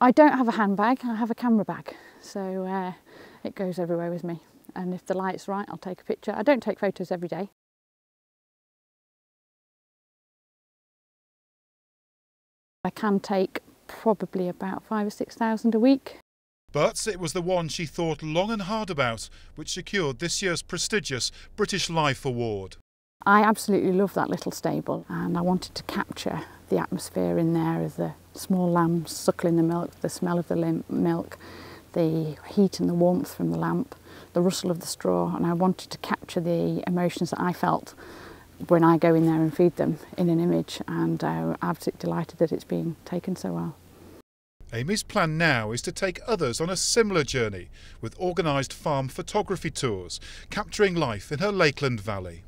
I don't have a handbag, I have a camera bag, so uh, it goes everywhere with me. And if the light's right, I'll take a picture. I don't take photos every day. I can take probably about five or six thousand a week. But it was the one she thought long and hard about which secured this year's prestigious British Life Award. I absolutely love that little stable and I wanted to capture the atmosphere in there of the small lambs suckling the milk, the smell of the milk, the heat and the warmth from the lamp, the rustle of the straw and I wanted to capture the emotions that I felt when I go in there and feed them in an image and uh, I'm absolutely delighted that it's being taken so well. Amy's plan now is to take others on a similar journey with organised farm photography tours, capturing life in her Lakeland Valley.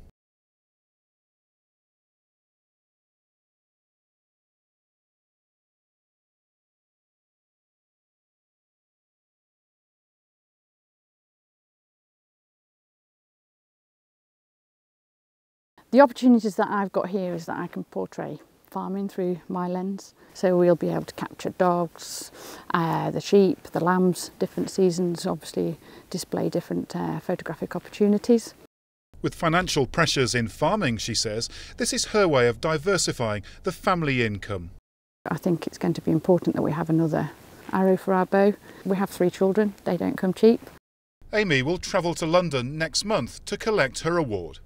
The opportunities that I've got here is that I can portray farming through my lens. So we'll be able to capture dogs, uh, the sheep, the lambs, different seasons, obviously display different uh, photographic opportunities. With financial pressures in farming, she says, this is her way of diversifying the family income. I think it's going to be important that we have another arrow for our bow. We have three children, they don't come cheap. Amy will travel to London next month to collect her award.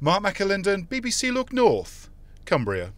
Mark McAlinden, BBC Look North, Cumbria.